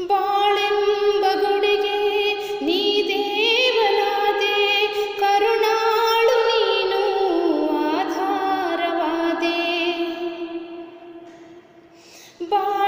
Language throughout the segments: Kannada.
ಬಾಳೆಂಬ ಗುಡಿಗೆ ನೀ ದೇವನಾದೆ ಕರುಣಾಳು ನೀನು ಆಧಾರವಾದೆ. ಬಾಳೆಂಬ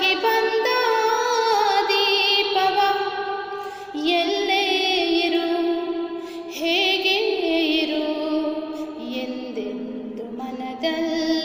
ಗೆ ಬಂದ ದೀಪವ. ಎಲ್ಲೇ ಇರು ಹೇಗೆ ಇರು ಎಂದೆಂದು ಮನದಲ್ಲಿ